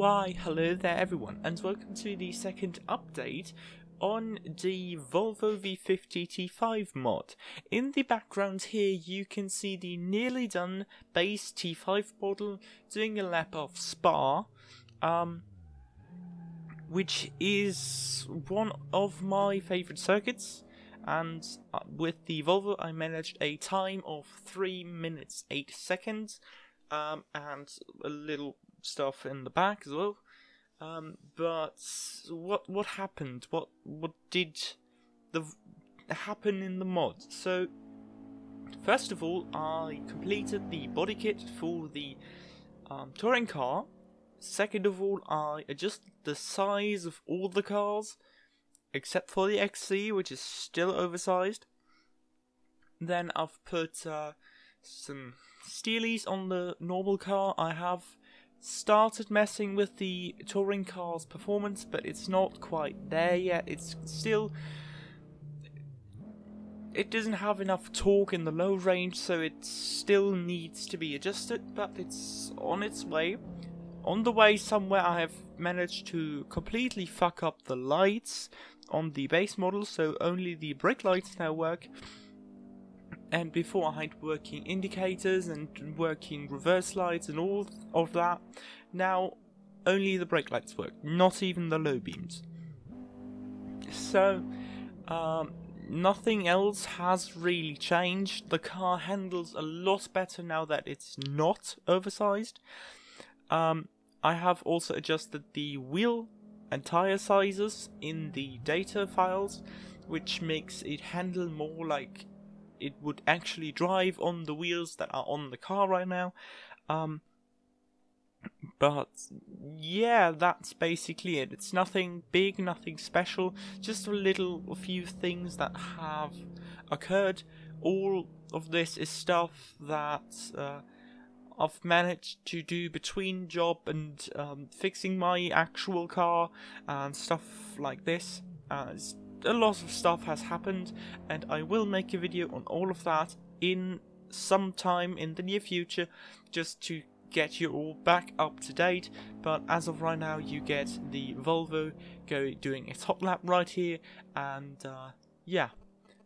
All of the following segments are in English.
Why, hello there everyone, and welcome to the second update on the Volvo V50 T5 mod. In the background here you can see the nearly done base T5 model doing a lap of Spa, um, which is one of my favourite circuits and uh, with the Volvo I managed a time of 3 minutes 8 seconds um, and a little stuff in the back as well. Um, but what what happened? What what did the happen in the mod? So first of all, I completed the body kit for the um, touring car. Second of all, I adjusted the size of all the cars, except for the XC, which is still oversized. Then I've put uh, some steelies on the normal car. I have started messing with the touring car's performance, but it's not quite there yet. It's still. It doesn't have enough torque in the low range, so it still needs to be adjusted, but it's on its way. On the way somewhere, I have managed to completely fuck up the lights on the base model, so only the brake lights now work and before I had working indicators and working reverse lights and all of that. Now only the brake lights work, not even the low beams. So um, nothing else has really changed. The car handles a lot better now that it's not oversized. Um, I have also adjusted the wheel and tire sizes in the data files, which makes it handle more like it would actually drive on the wheels that are on the car right now. Um, but yeah, that's basically it. It's nothing big, nothing special, just a little a few things that have occurred. All of this is stuff that uh, I've managed to do between job and um, fixing my actual car and stuff like this. Uh, a lot of stuff has happened, and I will make a video on all of that in some time in the near future, just to get you all back up to date. But as of right now, you get the Volvo go doing its hot lap right here, and uh, yeah,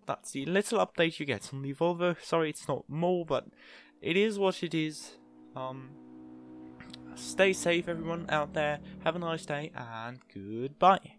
that's the little update you get on the Volvo. Sorry, it's not more, but it is what it is. Um, stay safe, everyone out there. Have a nice day, and goodbye.